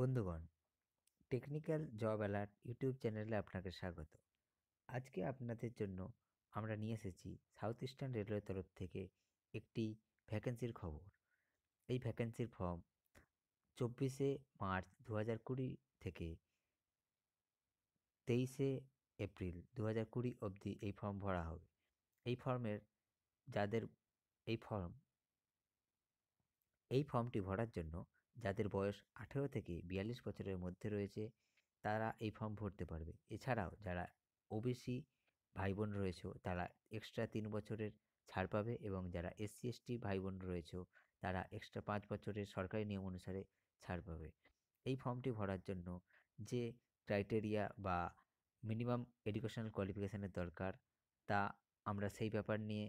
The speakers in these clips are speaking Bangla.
বন্ধুগণ, টেকনিক্যাল জব অ্যালার্ট ইউটিউব চ্যানেলে আপনাকে স্বাগত। আজকে আপনাদের জন্য আমরা নিয়ে এসেছি সাউথ ইস্টার্ন রেলওয়ের তরফ থেকে একটি ভ্যাকেন্সির খবর। এই ভ্যাকেন্সির ফর্ম চব্বিশে মার্চ দু হাজার কুড়ি থেকে তেইশে এপ্রিল দু হাজার কুড়ি অবধি এই ফর্ম ভরা হবে। এই ফর্মের যাদের, এই ফর্ম, এই ফর্মটি ভরার জন্য যাদের বয়স আঠেরো থেকে বিয়াল্লিশ বছরের মধ্যে রয়েছে, তারা এই ফর্ম ভরতে পারবে। এছাড়াও যারা ওবিসি ভাই বোন রয়েছেও তারা এক্সট্রা তিন বছরের ছাড় পাবে এবং যারা এসসি এসটি ভাই বোন রয়েছেও তারা এক্সট্রা পাঁচ বছরের সরকারি নিয়ম অনুসারে ছাড় পাবে। এই ফর্মটি ভরার জন্য যে ক্রাইটেরিয়া বা মিনিমাম এডুকেশনাল কোয়ালিফিকেশানের দরকার, তা আমরা সেই ব্যাপার নিয়ে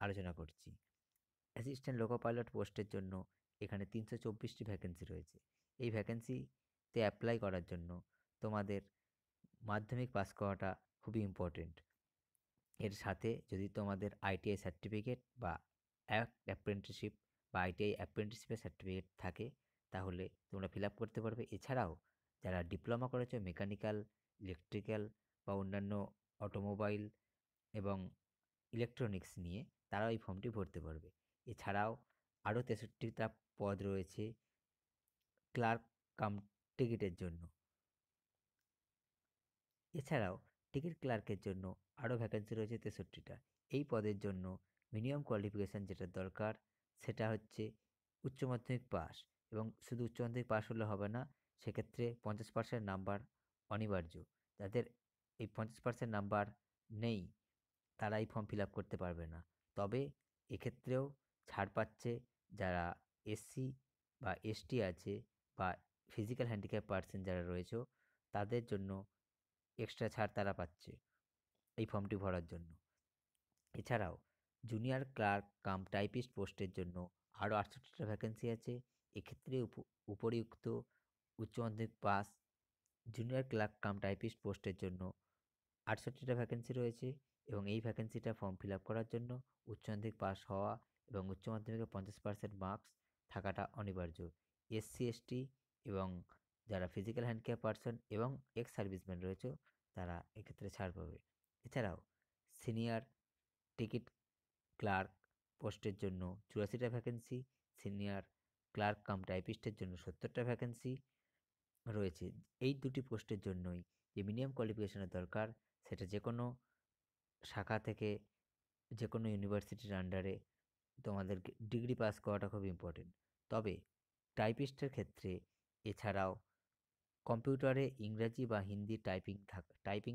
আলোচনা করছি। অ্যাসিস্ট্যান্ট লোকো পাইলট পোস্টের জন্য এখানে তিনশো চব্বিশটি ভ্যাকেন্সি রয়েছে। এই ভ্যাকেন্সিতে অ্যাপ্লাই করার জন্য তোমাদের মাধ্যমিক পাস করাটা খুবই ইম্পর্টেন্ট এর সাথে যদি তোমাদের আইটিআই সার্টিফিকেট বা অ্যাপ্রেন্টিসশিপ বা আইটিআই অ্যাপ্রেন্টিসশিপের সার্টিফিকেট থাকে, তাহলে তোমরা ফিল আপ করতে পারবে। এছাড়াও যারা ডিপ্লোমা করেছ মেকানিক্যাল ইলেকট্রিক্যাল বা অন্যান্য অটোমোবাইল এবং ইলেকট্রনিক্স নিয়ে, তারাও এই ফর্মটি ভরতে পারবে। এছাড়াও আরও তেষট্টিটা পদ রয়েছে ক্লার্ক কাম টিকিটের জন্য। এছাড়াও টিকিট ক্লার্কের জন্য আরও ভ্যাকেন্সি রয়েছে তেষট্টিটা। এই পদের জন্য মিনিমাম কোয়ালিফিকেশান যেটা দরকার সেটা হচ্ছে উচ্চ মাধ্যমিক পাস এবং শুধু উচ্চ মাধ্যমিক পাস হলে হবে না, সেক্ষেত্রে পঞ্চাশ পার্সেন্ট নাম্বার অনিবার্য। যাদের এই পঞ্চাশ পার্সেন্ট নাম্বার নেই তারা এই ফর্ম ফিল আপ করতে পারবে না। তবে এক্ষেত্রেও ছাড় পাচ্ছে যারা এসসি বা এসটি আছে বা ফিজিক্যাল হ্যান্ডিক্যাপ পার্সন যারা রয়েছে, তাদের জন্য এক্সট্রা ছাড় তারা পাচ্ছে এই ফর্মটি ভরার জন্য। এছাড়াও জুনিয়র ক্লার্ক কাম টাইপিস্ট পোস্টের জন্য আরও আটষট্টিটা ভ্যাকেন্সি আছে। এক্ষেত্রে উপরিউক্ত উচ্চ মাধ্যমিক pass junior clerk cum typist পোস্টের জন্য আটষট্টিটা ভ্যাকেন্সি রয়েছে এবং এই ভ্যাকেন্সিটা ফর্ম ফিল আপ করার জন্য উচ্চ মাধ্যমিক পাস হওয়া এবং উচ্চ মাধ্যমিকে পঞ্চাশ পার্সেন্ট মার্কস থাকাটা অনিবার্য। এসসি এসটি এবং যারা ফিজিক্যাল হ্যান্ডক্যাপ পার্সন এবং এক্স সার্ভিসম্যান রয়েছে, তারা এক্ষেত্রে ছাড় পাবে। এছাড়াও সিনিয়র টিকিট ক্লার্ক পোস্টের জন্য চুরাশিটা ভ্যাকেন্সি সিনিয়র ক্লার্ক কাম টাইপিস্টের জন্য সত্তরটা ভ্যাকেন্সি রয়েছে। এই দুটি পোস্টের জন্যই যে মিনিমাম কোয়ালিফিকেশনের দরকার, সেটা যে কোনো শাখা থেকে যে কোনো ইউনিভার্সিটির আন্ডারে তোমাদেরকে ডিগ্রি পাস করাটা খুব ইম্পর্টেন্ট। তবে টাইপিস্টের ক্ষেত্রে এছাড়াও কম্পিউটারে ইংরাজি বা হিন্দি টাইপিং থাকা, টাইপিং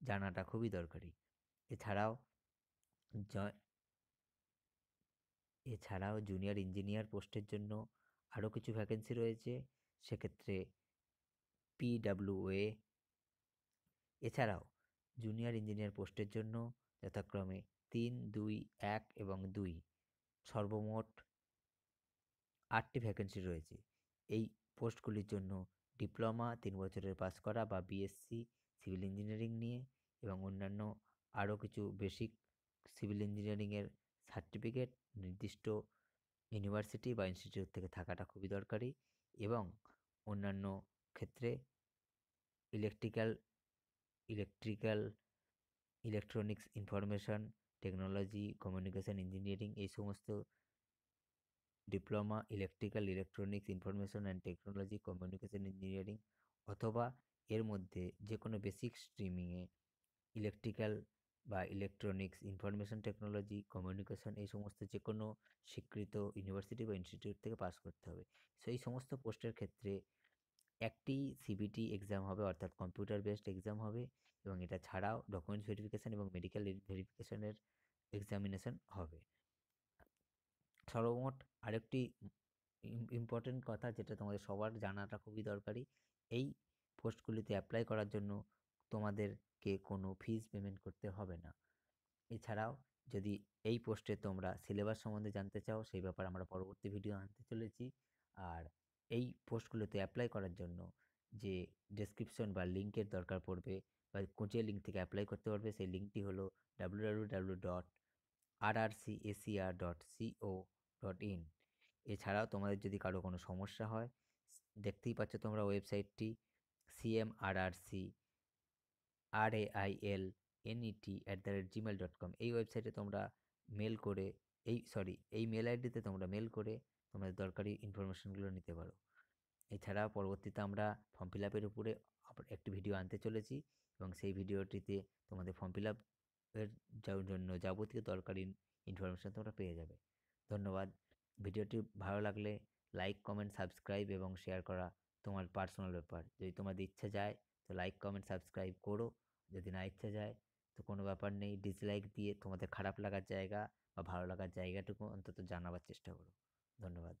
জানাটা খুবই দরকারি। এছাড়াও এছাড়াও জুনিয়র ইঞ্জিনিয়ার পোস্টের জন্য আরও কিছু ভ্যাকেন্সি রয়েছে। সেক্ষেত্রে পিডাব্লিউএ এছাড়াও জুনিয়র ইঞ্জিনিয়ার পোস্টের জন্য যথাক্রমে তিন, দুই, এক এবং দুই। সর্বমোট আটটি ভ্যাকেন্সি রয়েছে। এই পোস্টগুলির জন্য ডিপ্লোমা তিন বছরের পাস করা বা বিএসসি সিভিল ইঞ্জিনিয়ারিং নিয়ে এবং অন্যান্য আরও কিছু বেসিক সিভিল ইঞ্জিনিয়ারিংয়ের সার্টিফিকেট নির্দিষ্ট ইউনিভার্সিটি বা ইনস্টিটিউট থেকে থাকাটা খুবই দরকারি এবং অন্যান্য ক্ষেত্রে electrical electrical electronics information technology communication engineering এই সমস্ত diploma electrical electronics information and technology communication engineering অথবা এর মধ্যে যে কোনো বেসিক স্ট্রিমিংয়ে ইলেকট্রিক্যাল বা ইলেকট্রনিক্স ইনফরমেশন টেকনোলজি কমিউনিকেশন এই সমস্ত যে কোনো স্বীকৃত ইউনিভার্সিটি বা ইনস্টিটিউট থেকে পাস করতে হবে। সেই সমস্ত পোস্টের ক্ষেত্রে একটি সিবিটি এক্সাম হবে, অর্থাৎ কম্পিউটার বেসড এক্সাম হবে এবং এটা ছাড়াও ডকুমেন্টস ভেরিফিকেশান এবং মেডিকেল ভেরিফিকেশানের এক্সামিনেশন হবে। সর্বমোট আরেকটি ইম্পর্টেন্ট কথা যেটা তোমাদের সবার জানাটা খুবই দরকারি, এই পোস্টগুলিতে অ্যাপ্লাই করার জন্য তোমাদেরকে কোনো ফিজ পেমেন্ট করতে হবে না। এছাড়াও যদি এই পোস্টে তোমরা সিলেবাস সম্বন্ধে জানতে চাও, সেই ব্যাপারে আমরা পরবর্তী ভিডিও আনতে চলেছি। আর এই পোস্টগুলোতে অ্যাপ্লাই করার জন্য যে ডেসক্রিপশন বা লিঙ্কের দরকার পড়বে বা যে লিঙ্ক থেকে অ্যাপ্লাই করতে পারবে, সেই লিঙ্কটি হলো W W W dot R R C ECR dot co dot in এছাড়াও তোমাদের যদি কারও কোনো সমস্যা হয়, দেখতেই পাচ্ছ তোমরা ওয়েবসাইটটি CMRRC R A I L NET at the rate Gmail dot com এই ওয়েবসাইটে তোমরা মেল করে এই সরি, এই মেল আইডিতে তোমরা মেল করে তোমাদের দরকারি ইনফরমেশনগুলো নিতে পারো। এছাড়া পরবর্তীতে আমরা ফর্ম ফিল আপের উপরে একটি ভিডিও আনতে চলেছি এবং সেই ভিডিওটিতে তোমাদের ফর্ম ফিল আপের জন্য যাবতীয় দরকারি ইনফরমেশান তোমরা পেয়ে যাবে। ধন্যবাদ। ভিডিওটি ভালো লাগলে লাইক কমেন্ট সাবস্ক্রাইব এবং শেয়ার করা তোমার পার্সোনাল ব্যাপার। যদি তোমাদের ইচ্ছা যায় তো লাইক কমেন্ট সাবস্ক্রাইব করো। যদি না ইচ্ছা যায় তো কোনো ব্যাপার নেই। ডিসলাইক দিয়ে তোমাদের খারাপ লাগার জায়গা বা ভালো লাগার জায়গাটুকু অন্তত জানাবার চেষ্টা করো। ধন্যবাদ।